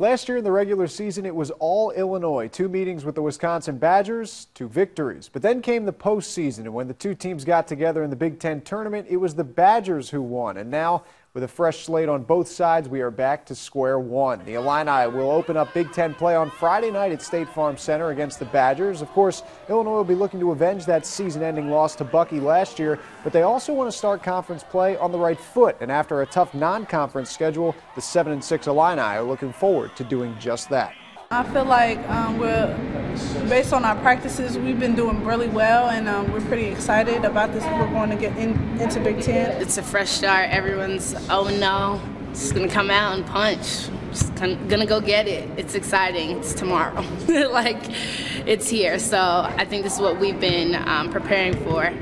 Last year in the regular season, it was all Illinois. Two meetings with the Wisconsin Badgers, two victories. But then came the postseason, and when the two teams got together in the Big Ten tournament, it was the Badgers who won. And now, with a fresh slate on both sides, we are back to square one. The Illini will open up Big Ten play on Friday night at State Farm Center against the Badgers. Of course, Illinois will be looking to avenge that season-ending loss to Bucky last year, but they also want to start conference play on the right foot. And after a tough non-conference schedule, the 7 and 6 Illini are looking forward to doing just that. I feel like um, we're, based on our practices, we've been doing really well, and um, we're pretty excited about this. We're going to get in, into Big Ten. It's a fresh start. Everyone's, oh no, just to come out and punch. Just to go get it. It's exciting. It's tomorrow. like, it's here. So I think this is what we've been um, preparing for.